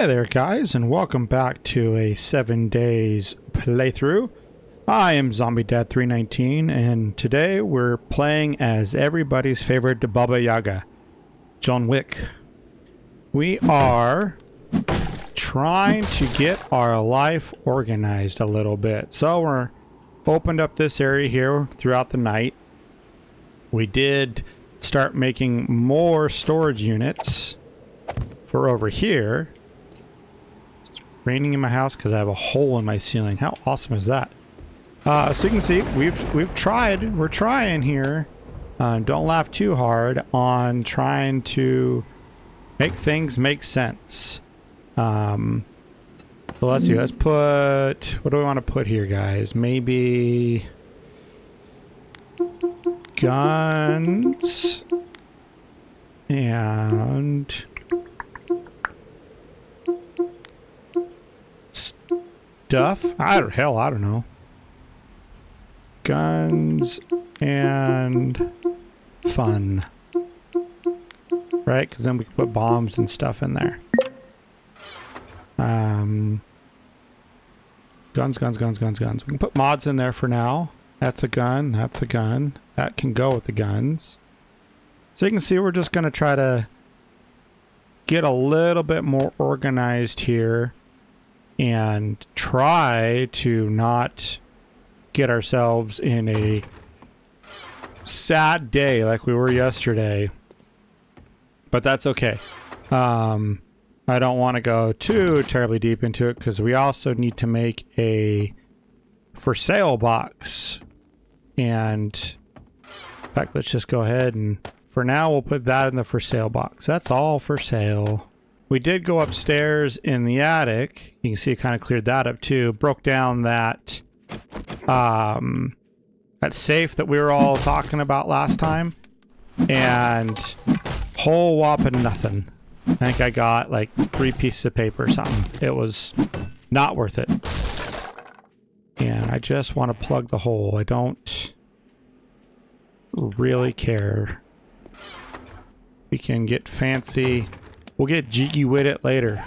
Hi there guys and welcome back to a 7 days playthrough. I am Zombie Dad 319 and today we're playing as everybody's favorite Baba Yaga, John Wick. We are trying to get our life organized a little bit. So we're opened up this area here throughout the night. We did start making more storage units for over here raining in my house because I have a hole in my ceiling. How awesome is that? Uh, so you can see we've we've tried. We're trying here. Uh, don't laugh too hard on trying to make things make sense. Um, so let's see. Let's put. What do we want to put here, guys? Maybe guns and stuff. I don't, hell, I don't know. Guns and fun. Right? Because then we can put bombs and stuff in there. Um, guns, guns, guns, guns, guns. We can put mods in there for now. That's a gun. That's a gun. That can go with the guns. So you can see we're just going to try to get a little bit more organized here and try to not get ourselves in a sad day like we were yesterday. But that's okay. Um, I don't want to go too terribly deep into it because we also need to make a for sale box. And in fact, let's just go ahead and for now we'll put that in the for sale box. That's all for sale. We did go upstairs in the attic. You can see it kind of cleared that up too. Broke down that um, that safe that we were all talking about last time. And whole whopping nothing. I think I got like three pieces of paper or something. It was not worth it. And I just want to plug the hole. I don't really care. We can get fancy We'll get jiggy with it later.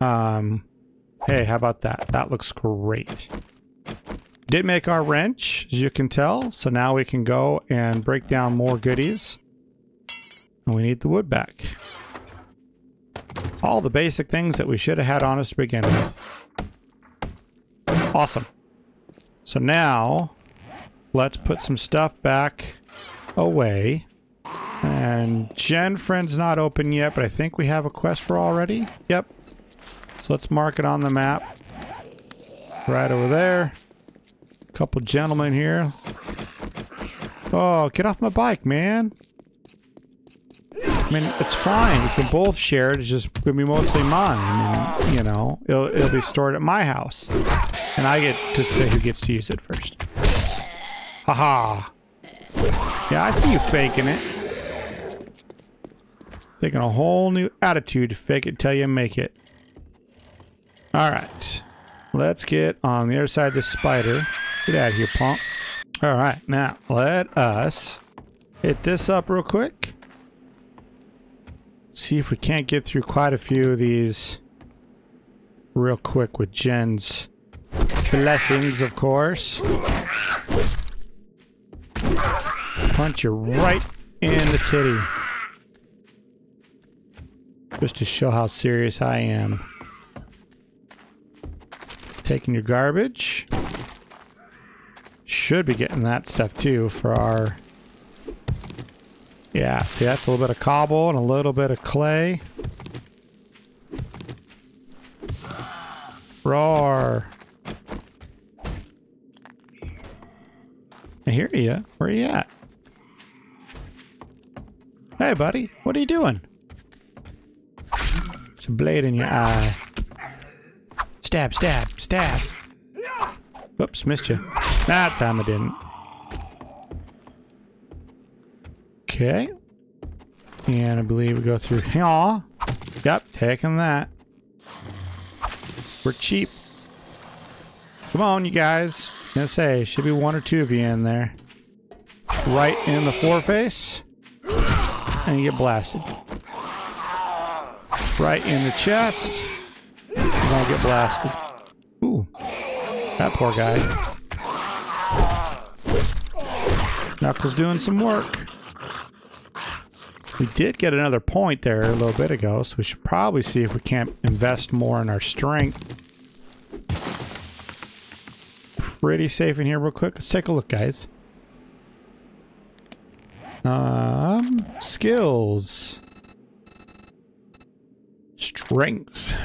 Um, hey, how about that? That looks great. Did make our wrench, as you can tell. So now we can go and break down more goodies. And we need the wood back. All the basic things that we should have had on us to begin with. Awesome. So now, let's put some stuff back away. And Jen Friend's not open yet, but I think we have a quest for already. Yep. So let's mark it on the map. Right over there. Couple gentlemen here. Oh, get off my bike, man. I mean, it's fine. We can both share it. It's just going to be mostly mine. I mean, you know, it'll, it'll be stored at my house. And I get to say who gets to use it first. Haha. Yeah, I see you faking it. Taking a whole new attitude fake it till you make it. Alright. Let's get on the other side of this spider. Get out of here, punk. Alright, now let us hit this up real quick. See if we can't get through quite a few of these real quick with Jen's blessings, of course. Punch you right in the titty just to show how serious I am. Taking your garbage. Should be getting that stuff too for our... Yeah, see that's a little bit of cobble and a little bit of clay. Roar. I hear you. Where you at? Hey, buddy. What are you doing? It's a blade in your eye. Stab, stab, stab. Oops, missed you. That time I didn't. Okay. And I believe we go through here. Yep, taking that. We're cheap. Come on, you guys. I'm gonna say, should be one or two of you in there. Right in the foreface. And you get blasted right in the chest. gonna get blasted. Ooh, that poor guy. Knuckles doing some work. We did get another point there a little bit ago, so we should probably see if we can't invest more in our strength. Pretty safe in here real quick. Let's take a look, guys. Um, skills. Strength.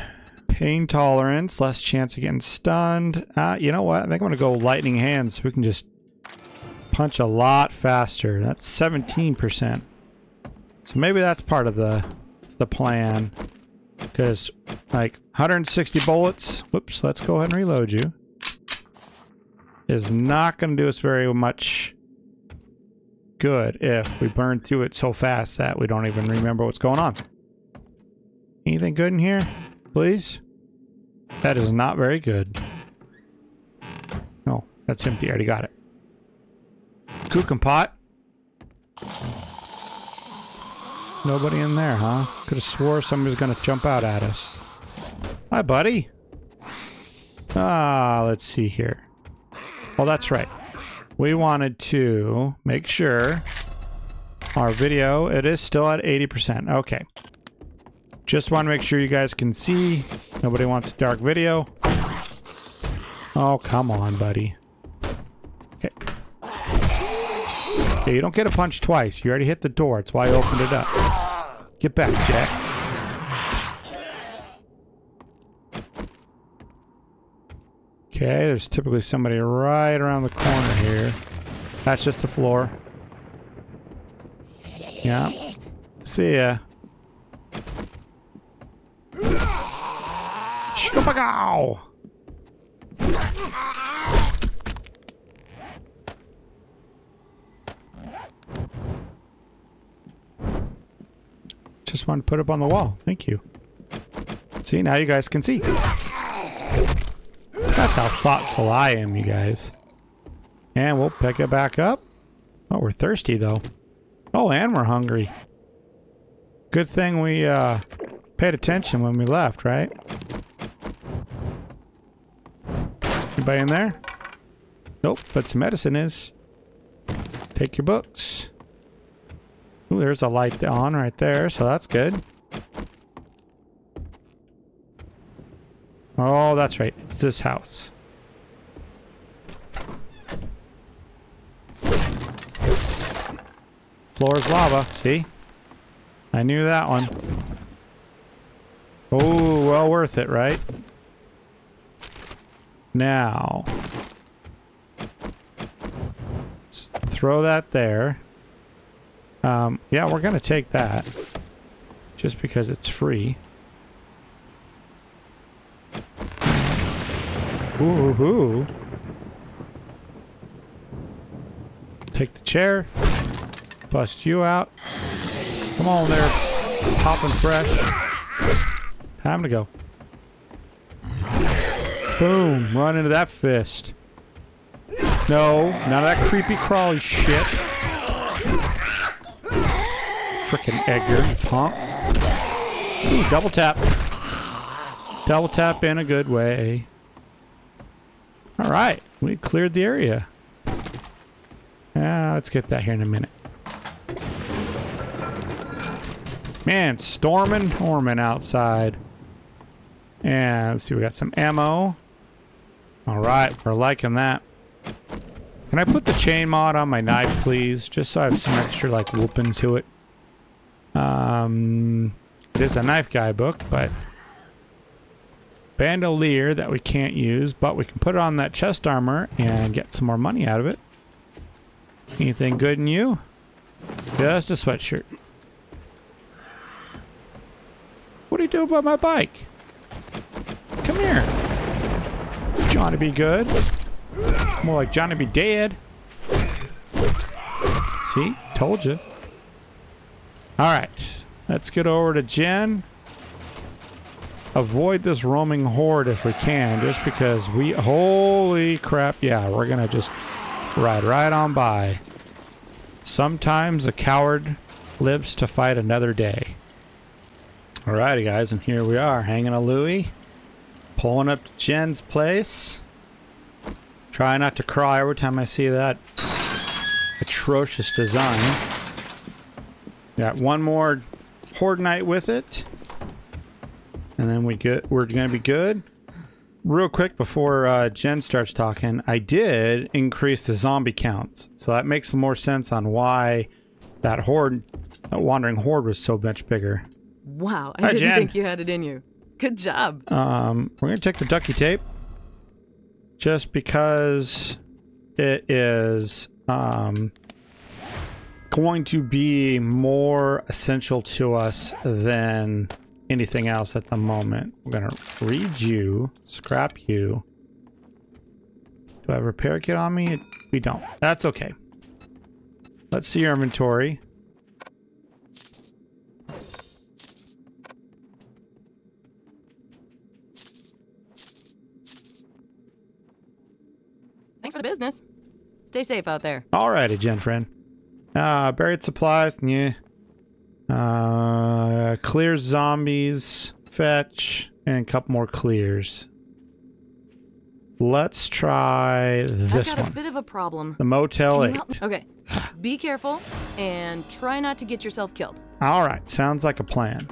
Pain tolerance, less chance of getting stunned. Uh, you know what? I think I'm going to go lightning hands so we can just punch a lot faster. That's 17%. So maybe that's part of the the plan. Because, like, 160 bullets. Whoops, let's go ahead and reload you. Is not going to do us very much good if we burn through it so fast that we don't even remember what's going on. Anything good in here? Please? That is not very good. No, that's empty. I already got it. Cook and pot. Nobody in there, huh? Could have swore somebody was going to jump out at us. Hi, buddy. Ah, let's see here. Oh, that's right. We wanted to make sure our video, it is still at 80%. Okay. Just want to make sure you guys can see. Nobody wants a dark video. Oh, come on, buddy. Okay. Yeah, you don't get a punch twice. You already hit the door. That's why I opened it up. Get back, Jack. Okay, there's typically somebody right around the corner here. That's just the floor. Yeah. See ya. Just want to put up on the wall. Thank you. See, now you guys can see. That's how thoughtful I am, you guys. And we'll pick it back up. Oh, we're thirsty, though. Oh, and we're hungry. Good thing we uh, paid attention when we left, right? Anybody in there? Nope, but some medicine is. Take your books. Ooh, there's a light on right there, so that's good. Oh, that's right. It's this house. Floor is lava. See? I knew that one. Oh, well worth it, right? Now. Let's throw that there. Um, yeah, we're going to take that. Just because it's free. Ooh, hoo. Take the chair. Bust you out. Come on there. Popping fresh. Time to go. Boom. Run into that fist. No. None of that creepy crawly shit. Frickin' Edgar, punk. Ooh, double tap. Double tap in a good way. Alright. We cleared the area. Yeah, let's get that here in a minute. Man, storming Norman outside. And let's see, we got some ammo. Alright, we're liking that. Can I put the chain mod on my knife, please? Just so I have some extra, like, whooping to it. Um, it is a knife guy book, but... Bandolier that we can't use, but we can put it on that chest armor and get some more money out of it. Anything good in you? Just a sweatshirt. What do you do about my bike? Come here. Johnny be good. More like Johnny be dead. See? Told you. Alright. Let's get over to Jen. Avoid this roaming horde if we can, just because we... Holy crap. Yeah, we're gonna just ride right on by. Sometimes a coward lives to fight another day. Alrighty guys, and here we are, hanging a Louie. Pulling up to Jen's place. Try not to cry every time I see that atrocious design. Got one more Horde Night with it. And then we get we're gonna be good. Real quick before uh, Jen starts talking, I did increase the zombie counts, so that makes more sense on why that horde, that wandering horde, was so much bigger. Wow, I Hi, didn't Jen. think you had it in you. Good job. Um, we're gonna take the ducky tape, just because it is um, going to be more essential to us than anything else at the moment. We're gonna read you, scrap you. Do I have a repair kit on me? We don't. That's okay. Let's see your inventory. Safe out there. Alrighty, Jen friend. Uh, buried supplies, yeah. Uh, clear zombies, fetch, and a couple more clears. Let's try this I've got one. a bit of a problem. The Motel Can 8. you help me? Okay. Be careful and try not to get yourself killed. Alright, sounds like a plan.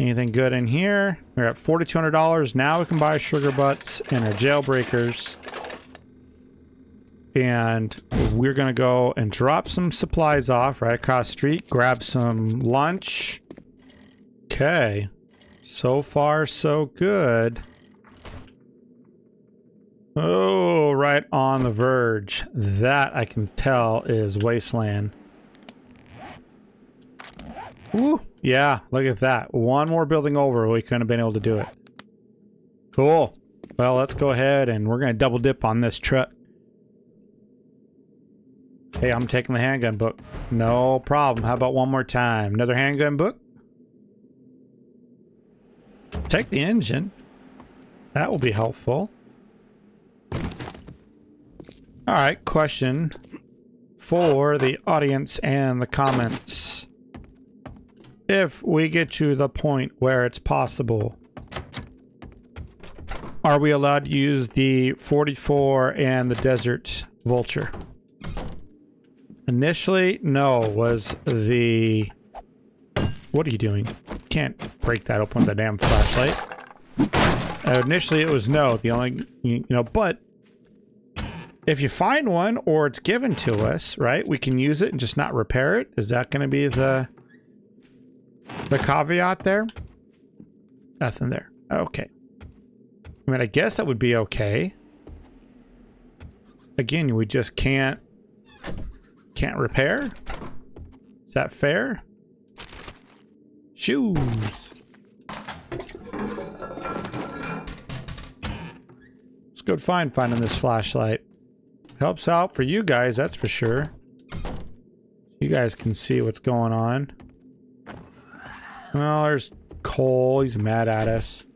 Anything good in here? We're at $4,200. Now we can buy sugar butts and our jailbreakers. And we're to go and drop some supplies off right across the street. Grab some lunch. Okay. So far, so good. Oh, right on the verge. That I can tell is Wasteland. Woo! Yeah, look at that. One more building over, we couldn't have been able to do it. Cool. Well, let's go ahead and we're to double dip on this truck. Hey, I'm taking the handgun book. No problem. How about one more time? Another handgun book? Take the engine. That will be helpful. All right, question for the audience and the comments. If we get to the point where it's possible, are we allowed to use the 44 and the Desert Vulture? Initially, no, was the... What are you doing? Can't break that open with a damn flashlight. Uh, initially, it was no. The only, you know, but if you find one or it's given to us, right, we can use it and just not repair it. Is that going to be the the caveat there? Nothing there. Okay. I mean, I guess that would be okay. Again, we just can't can't repair. Is that fair? Shoes. It's good find finding this flashlight. Helps out for you guys, that's for sure. You guys can see what's going on. Well, there's Cole. He's mad at us.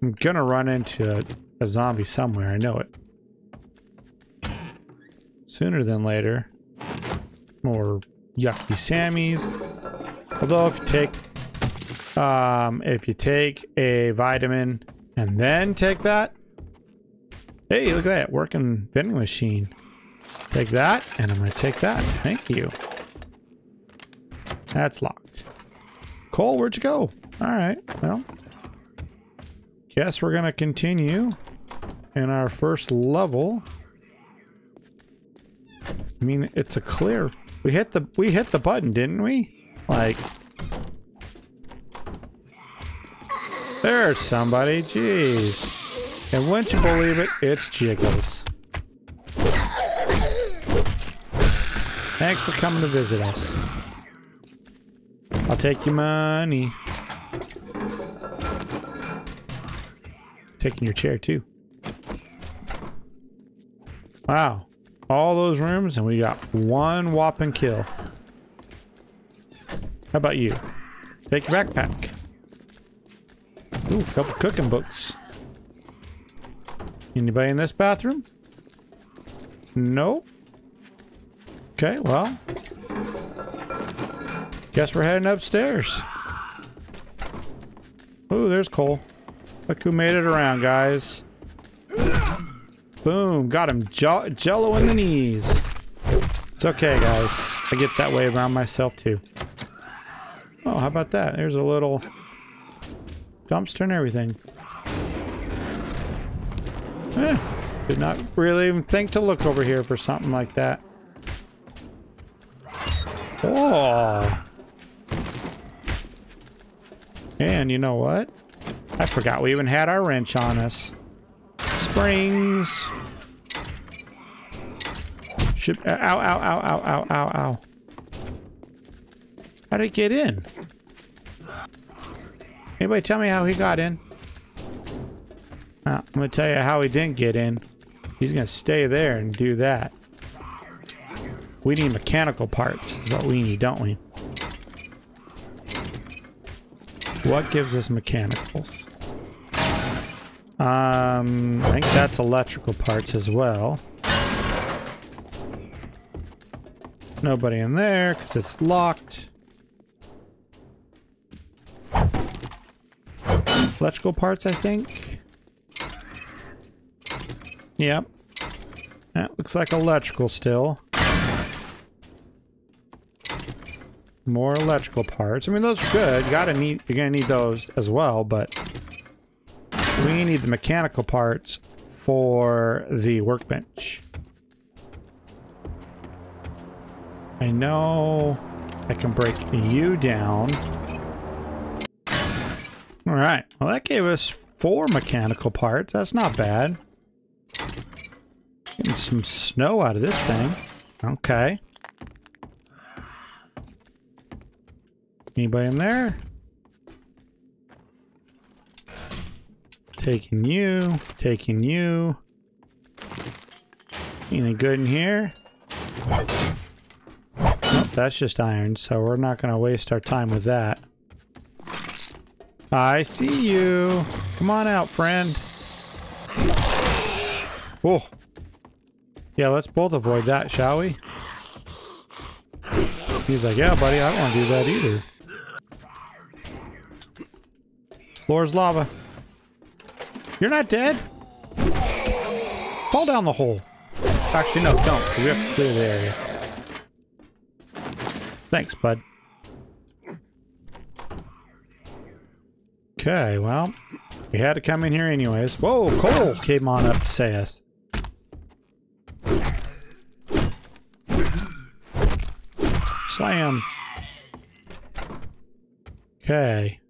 I'm gonna run into a, a zombie somewhere. I know it. Sooner than later. More yucky Sammys. Although if you take, um, if you take a vitamin and then take that, hey, look at that working vending machine. Take that, and I'm gonna take that. Thank you. That's locked. Cole, where'd you go? All right, well, guess we're gonna continue in our first level. I mean, it's a clear. We hit the we hit the button, didn't we? Like, there's somebody. Jeez. And wouldn't you believe it? It's Jiggles. Thanks for coming to visit us. I'll take your money. Taking your chair too. Wow. All those rooms and we got one whopping kill. How about you? Take your backpack. Ooh, a couple cooking books. Anybody in this bathroom? Nope. Okay, well. Guess we're heading upstairs. Ooh, there's Cole. Look who made it around, guys. Boom, got him jello in the knees. It's okay, guys. I get that way around myself, too. Oh, how about that? There's a little dumpster and everything. Eh, did not really even think to look over here for something like that. Oh. And you know what? I forgot we even had our wrench on us. Springs. Should, ow, ow, ow, ow, ow, ow, ow. How did it get in? Anybody tell me how he got in? Uh, I'm gonna tell you how he didn't get in. He's gonna stay there and do that. We need mechanical parts is what we need, don't we? What gives us mechanicals? Um, I think that's electrical parts as well. Nobody in there because it's locked. Electrical parts, I think. Yep. That looks like electrical still. More electrical parts. I mean, those are good. You gotta need, you're gonna need those as well, but we need the mechanical parts for the workbench. I know I can break you down. All right. Well, that gave us four mechanical parts. That's not bad. Getting some snow out of this thing. Okay. Anybody in there? Taking you. Taking you. Anything good in here? Nope, that's just iron, so we're not going to waste our time with that. I see you. Come on out, friend. Oh. Yeah, let's both avoid that, shall we? He's like, yeah, buddy, I don't want to do that either. Floor's lava. You're not dead? Fall down the hole. Actually, no, don't. We have to clear the area. Thanks, bud. Okay, well, we had to come in here anyways. Whoa, Cole came on up to say us. Slam. Okay.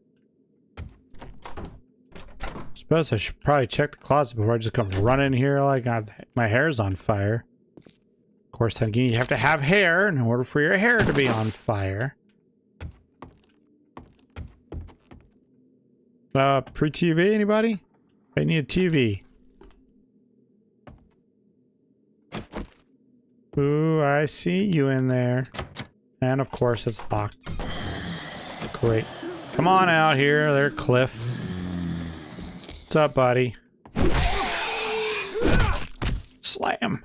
Suppose I should probably check the closet before I just come running here like I, my hair's on fire. Of course, then again, you have to have hair in order for your hair to be on fire. Uh, pre-TV, anybody? I need a TV. Ooh, I see you in there. And of course it's locked. Great. Come on out here, there, Cliff. What's up, buddy? Slam.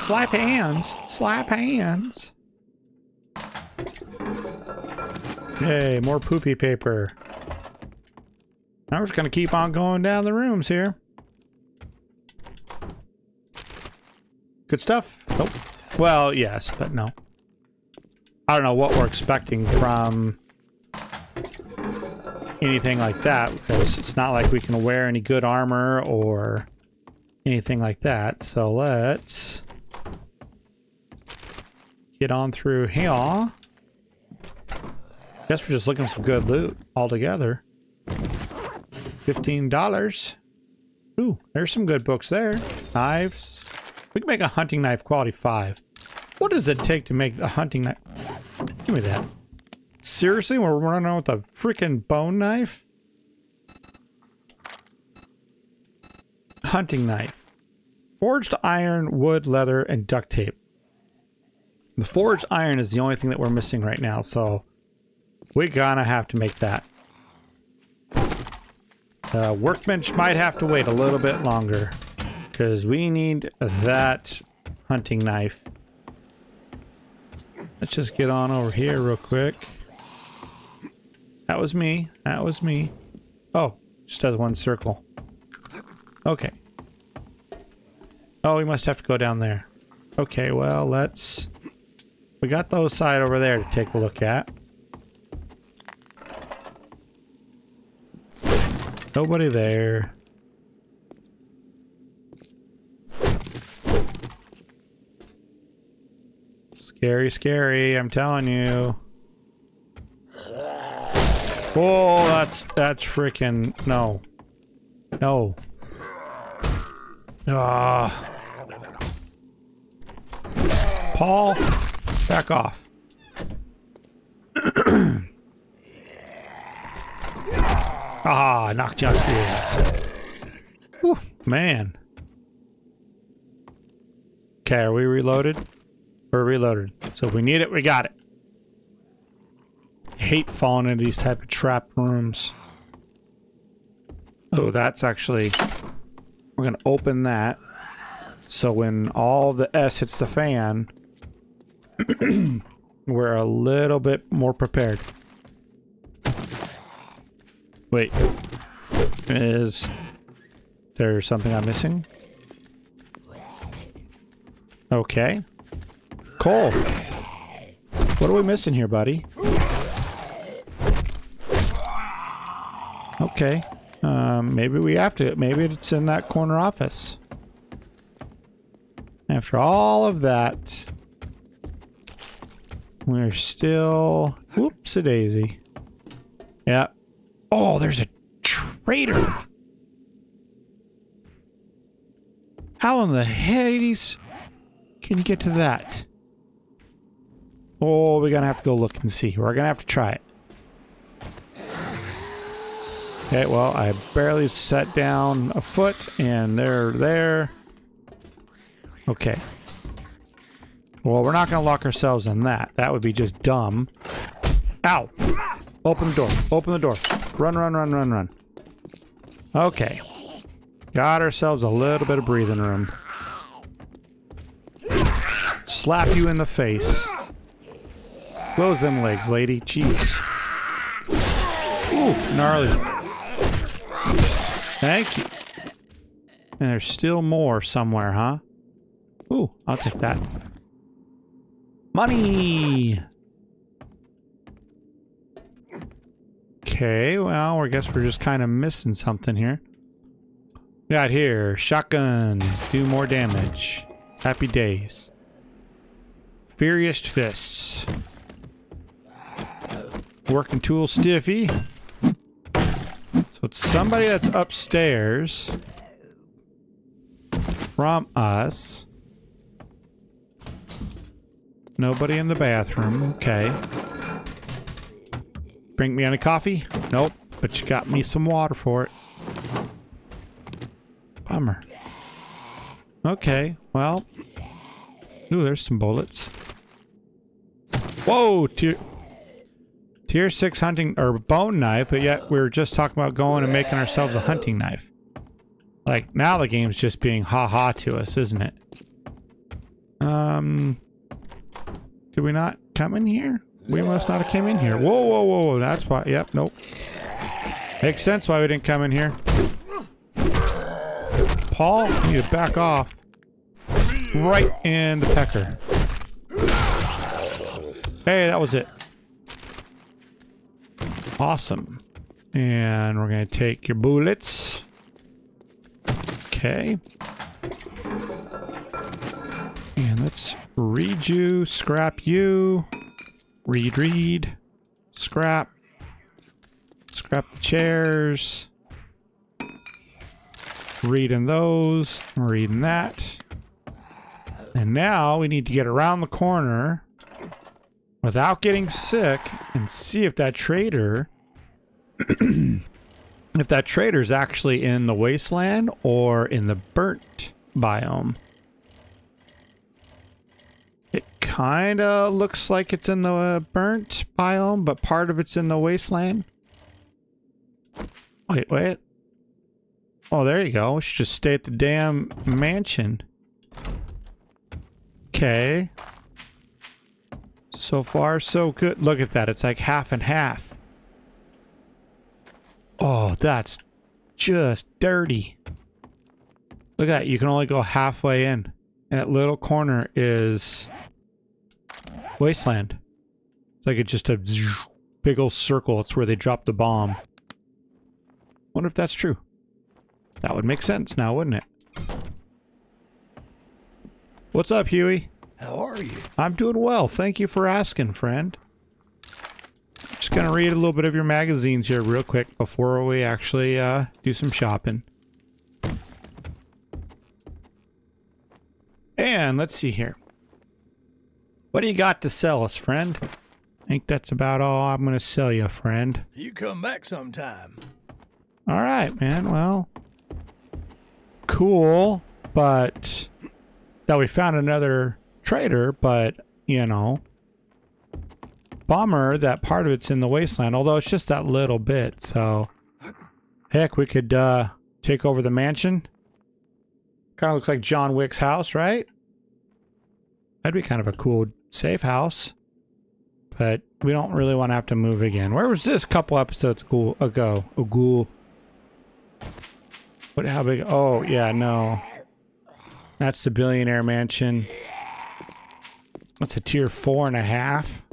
Slap hands. Slap hands. Hey, more poopy paper. We're just to keep on going down the rooms here. Good stuff? Nope. Well, yes, but no. I don't know what we're expecting from anything like that because it's not like we can wear any good armor or anything like that. So let's get on through here. Guess we're just looking for good loot altogether. $15. Ooh, there's some good books there. Knives. We can make a hunting knife quality 5. What does it take to make a hunting knife? Give me that. Seriously, we're running out with a freaking bone knife? Hunting knife. Forged iron, wood, leather, and duct tape. The forged iron is the only thing that we're missing right now, so we gonna have to make that. Uh, workbench might have to wait a little bit longer because we need that hunting knife. Let's just get on over here real quick. That was me. That was me. Oh, just does one circle. Okay. Oh, we must have to go down there. Okay, well, let's... We got those side over there to take a look at. Nobody there. Scary, scary, I'm telling you. Oh, that's that's freaking no. No. Ah. Paul, back off. ah, knocked you out kids. Whew, man. Okay, are we reloaded? We're reloaded. So if we need it, we got it. Hate falling into these type of trap rooms. Oh, that's actually... We're going to open that. So when all the S hits the fan, we're a little bit more prepared. Wait. Is there something I'm missing? Okay. Cole. What are we missing here, buddy? Okay. Um, maybe we have to. Maybe it's in that corner office. After all of that, we're still... Whoops a daisy. Yeah. Oh, there's a traitor. How in the Hades can you get to that? Oh, we're gonna have to go look and see. We're gonna have to try it. Okay, well, I barely set down a foot, and they're there. Okay. Well, we're not gonna lock ourselves in that. That would be just dumb. Ow! Open the door. Open the door. Run, run, run, run, run. Okay. Got ourselves a little bit of breathing room. Slap you in the face. Close them legs, lady. Jeez. Ooh, gnarly. Thank you. And there's still more somewhere, huh? Ooh, I'll take that. Money! Okay, well, I guess we're just kind of missing something here. We got here, shotguns, do more damage. Happy days. Furious fists. Working tool stiffy. So it's somebody that's upstairs from us. Nobody in the bathroom. Okay. Bring me any coffee? Nope. But you got me some water for it. Bummer. Okay, well. Ooh, there's some bullets. Whoa! Tier 6 hunting, or bone knife, but yet we were just talking about going and making ourselves a hunting knife. Like, now the game's just being ha-ha to us, isn't it? Um... Did we not come in here? We must not have came in here. Whoa, whoa, whoa, whoa. That's why. Yep, nope. Makes sense why we didn't come in here. Paul, you back off. Right in the pecker. Hey, that was it. Awesome. And we're going to take your bullets. Okay. And let's read you, scrap you, read, read, scrap, scrap the chairs, reading those, reading that. And now we need to get around the corner without getting sick and see if that trader if that trader is actually in the wasteland or in the burnt biome. It kind of looks like it's in the uh, burnt biome, but part of it's in the wasteland. Wait, wait. Oh, there you go. We should just stay at the damn mansion. Okay. So far, so good. Look at that. It's like half and half. Oh, that's just dirty. Look at that. You can only go halfway in. And that little corner is wasteland. It's like it's just a big old circle. It's where they dropped the bomb. Wonder if that's true. That would make sense now, wouldn't it? What's up, Huey? How are you? I'm doing well. Thank you for asking, friend. Just gonna read a little bit of your magazines here real quick before we actually uh, do some shopping. And let's see here. What do you got to sell us, friend? I think that's about all I'm gonna sell you, friend. You come back sometime. All right, man. Well, cool, but that we found another trader, but you know, bummer that part of it's in the wasteland. Although it's just that little bit. So, heck, we could uh, take over the mansion. Kind of looks like John Wick's house, right? That'd be kind of a cool safe house. But we don't really want to have to move again. Where was this couple episodes ago? ago? What? How big? Oh, yeah, no. That's the billionaire mansion. That's a tier four and a half.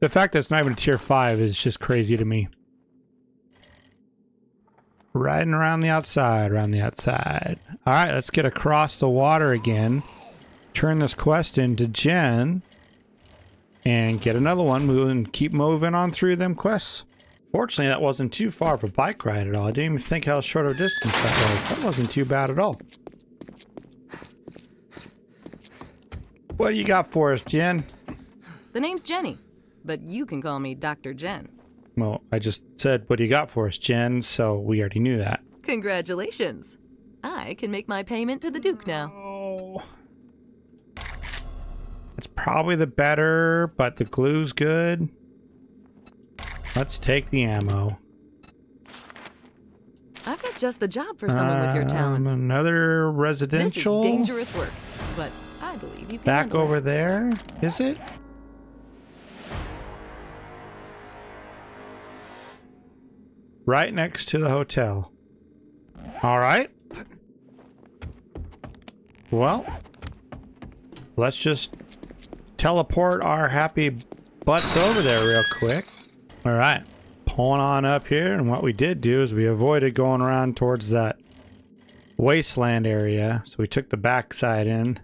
The fact that it's not even a tier five is just crazy to me. Riding around the outside, around the outside. All right, let's get across the water again. Turn this quest into Jen. And get another one. And keep moving on through them quests. Fortunately, that wasn't too far of a bike ride at all. I didn't even think how short of a distance that was. That wasn't too bad at all. What do you got for us, Jen? The name's Jenny, but you can call me Dr. Jen. Well, I just said, what do you got for us, Jen? So we already knew that. Congratulations. I can make my payment to the Duke now. Oh. It's probably the better, but the glue's good. Let's take the ammo. I've got just the job for someone with your Um, talents. Another residential. This is dangerous work, but I believe you can Back over it. there, is it? Right next to the hotel. All right. Well, let's just teleport our happy butts over there real quick. All right. Pulling on up here, and what we did do is we avoided going around towards that wasteland area, so we took the backside in.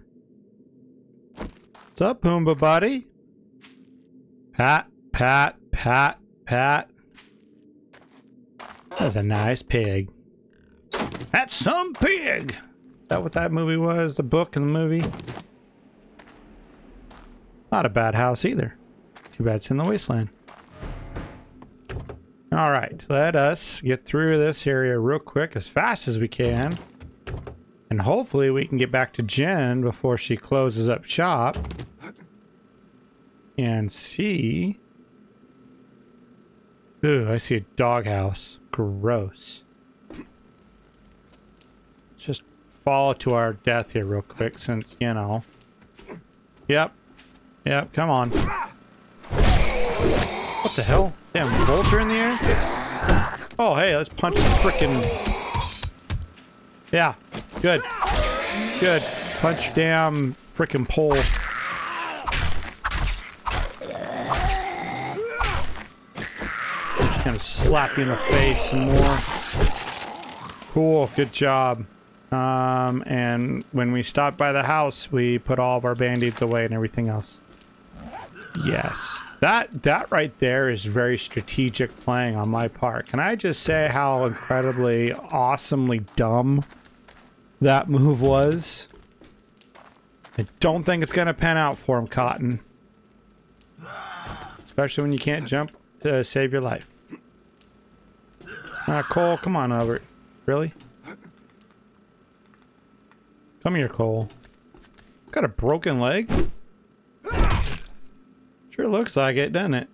What's up, Pumbaa buddy? Pat, pat, pat, pat. That's a nice pig. That's some pig! Is that what that movie was? The book and the movie? Not a bad house either. Too bad it's in the wasteland. Alright, let us get through this area real quick as fast as we can. And hopefully we can get back to Jen before she closes up shop. And see... Ooh, I see a doghouse. Gross. Let's just fall to our death here real quick since, you know. Yep. Yep, come on. What the hell? Damn, vulture in the air? Oh, hey, let's punch the frickin'... Yeah, good. Good. Punch damn frickin' pole. Just gonna slap you in the face some more. Cool, good job. Um, and when we stopped by the house, we put all of our band-aids away and everything else. Yes. That that right there is very strategic playing on my part. Can I just say how incredibly awesomely dumb that move was? I don't think it's going to pan out for him, Cotton. Especially when you can't jump to save your life. Ah, Cole, come on over. Really? Come here, Cole. Got a broken leg? Sure looks like it, doesn't it?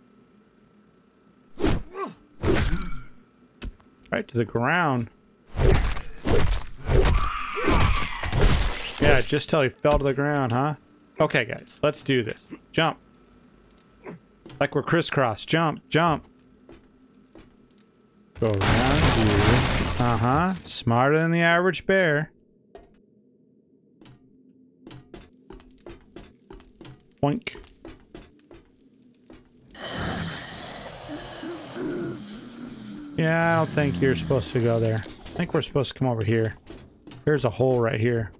Right to the ground. Yeah, just till he fell to the ground, huh? Okay, guys, let's do this. Jump. Like we're crisscross. Jump, jump. Go around you. Uh-huh. Smarter than the average bear. Boink. Yeah, I don't think you're supposed to go there. I think we're supposed to come over here. There's a hole right here.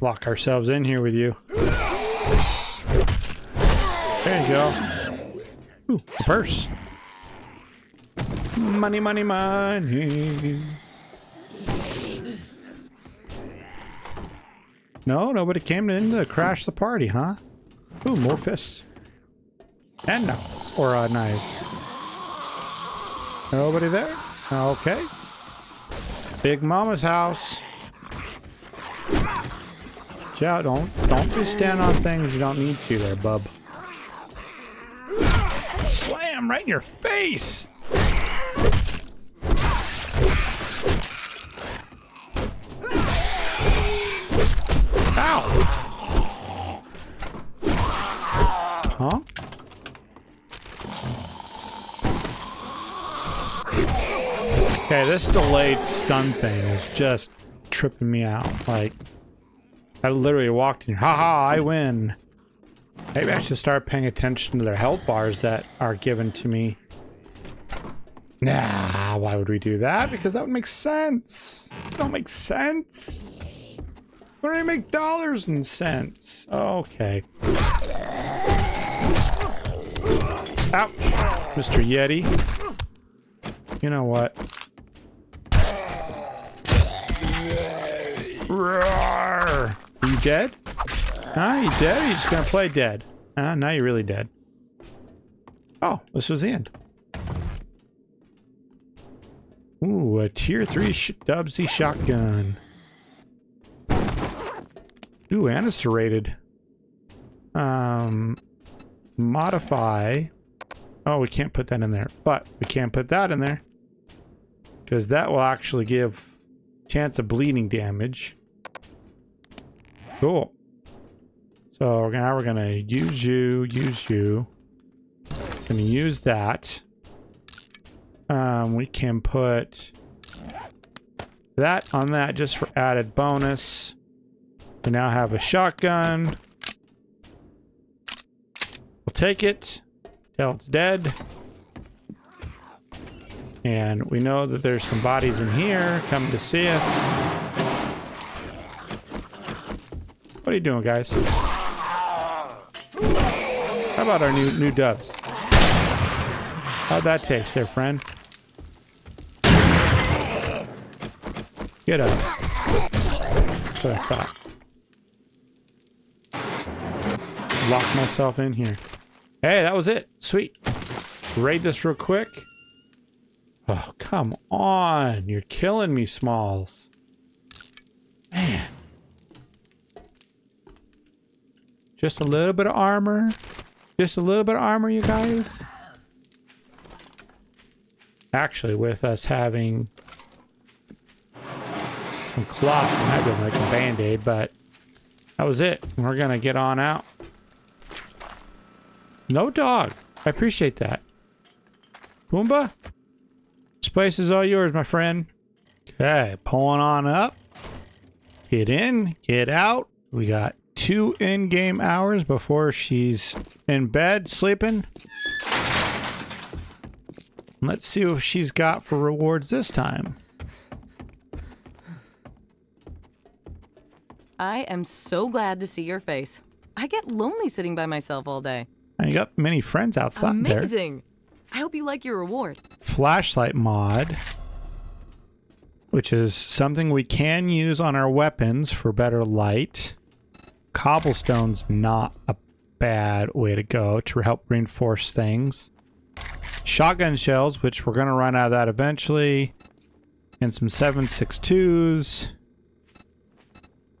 Lock ourselves in here with you. There you go. Ooh, purse. Money, money, money. No, nobody came in to crash the party, huh? Ooh, more fists. And knuckles. Or uh, a knife. Nobody there? Okay. Big Mama's house. Watch Don't, don't be standing on things you don't need to there, bub. Slam right in your face! Ow! Huh? Okay, this delayed stun thing is just tripping me out. Like, I literally walked in. Haha, I win. Maybe I should start paying attention to their health bars that are given to me. Nah, why would we do that? Because that would make sense. Don't make sense. We don't even make dollars and cents. Okay. Ouch, Mr. Yeti. You know what? Roar! Are you dead? Huh? You dead? You just gonna play dead? Ah, now you're really dead. Oh, this was the end. Ooh, a tier 3 sh Dubsy shotgun. Ooh, and a serrated. Um, modify. Oh, we can't put that in there, but we can't put that in there. Because that will actually give chance of bleeding damage. Cool. So now we're gonna use you, use you. Gonna use that. Um, we can put that on that just for added bonus. We now have a shotgun. We'll take it till it's dead. And we know that there's some bodies in here coming to see us. What are you doing, guys? How about our new new dubs? How'd that taste there, friend? Get up. That's what I thought. Lock myself in here. Hey, that was it. Sweet. Raid this real quick. Oh, come on. You're killing me, Smalls. Man. Just a little bit of armor. Just a little bit of armor, you guys. Actually, with us having some cloth, might be like a band-aid, but that was it. We're gonna get on out. No dog. I appreciate that. Pumbaa? This place is all yours, my friend. Okay, pulling on up. Get in, get out. We got two in-game hours before she's in bed sleeping. Let's see what she's got for rewards this time. I am so glad to see your face. I get lonely sitting by myself all day. And you got many friends outside Amazing. there. Amazing. I hope you like your reward. Flashlight mod, which is something we can use on our weapons for better light cobblestone's not a bad way to go to help reinforce things. Shotgun shells, which we're going to run out of that eventually. And some 7.62s.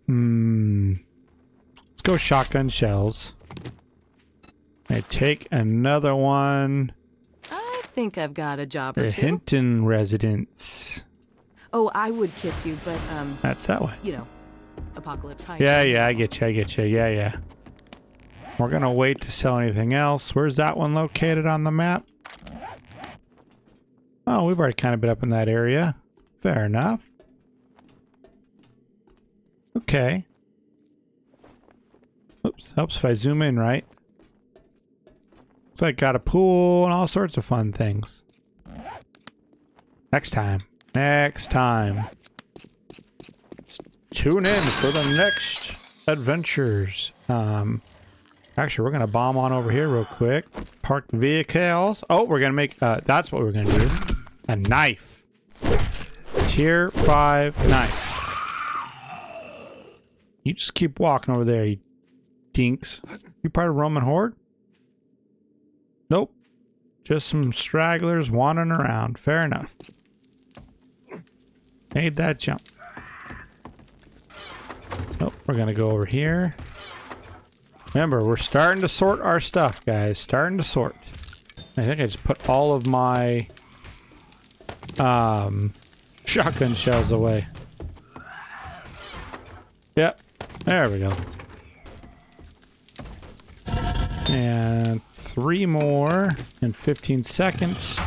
Hmm. Let's go shotgun shells. I take another one. I think I've got a job or The two. Hinton residence. Oh, I would kiss you, but, um, That's that way. you know, Apocalypse High. Yeah, yeah, I get you. I get you. Yeah, yeah. We're gonna wait to sell anything else. Where's that one located on the map? Oh, we've already kind of been up in that area. Fair enough. Okay. Oops, helps if I zoom in, right? Looks like got a pool and all sorts of fun things. Next time. Next time. Tune in for the next adventures. Um, actually, we're gonna bomb on over here real quick. Park the vehicles. Oh, we're gonna make. Uh, that's what we're gonna do. A knife. Tier five knife. You just keep walking over there, you dinks. You part of Roman horde? Nope. Just some stragglers wandering around. Fair enough. Made that jump. Nope, we're gonna go over here. Remember, we're starting to sort our stuff, guys. Starting to sort. I think I just put all of my um, shotgun shells away. Yep, there we go. And three more in 15 seconds.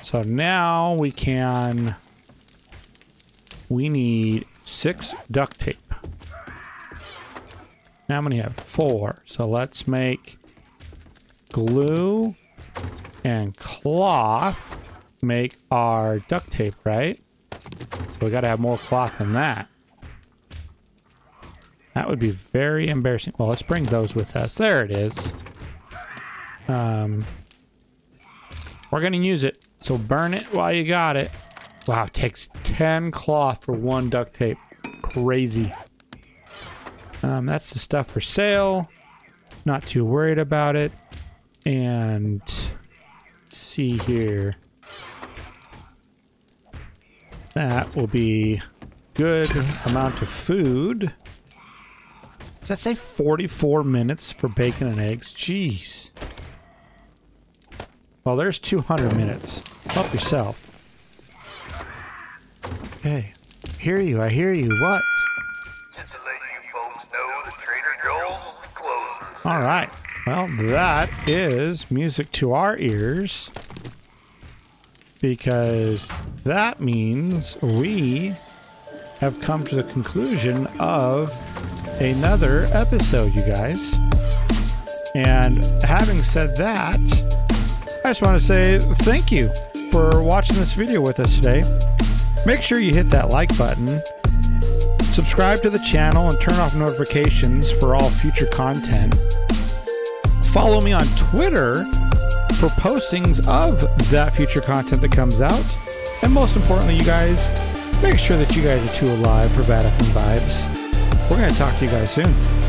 So now we can... We need six duct tape. How many have? Four. So let's make glue and cloth make our duct tape, right? We gotta have more cloth than that. That would be very embarrassing. Well, let's bring those with us. There it is. Um, we're gonna use it. So burn it while you got it. Wow, takes 10 cloth for one duct tape. Crazy. Um, that's the stuff for sale. Not too worried about it. And see here. That will be good amount of food. Does that say 44 minutes for bacon and eggs? Jeez. Well, there's 200 minutes. Help yourself. Okay. Hear you, I hear you. What? Just to let you folks know that Trader Joel's is closing. All right. Well, that is music to our ears. Because that means we have come to the conclusion of another episode, you guys. And having said that, I just want to say thank you for watching this video with us today. Make sure you hit that like button, subscribe to the channel, and turn off notifications for all future content. Follow me on Twitter for postings of that future content that comes out. And most importantly, you guys, make sure that you guys are too alive for Bad FM Vibes. We're going to talk to you guys soon.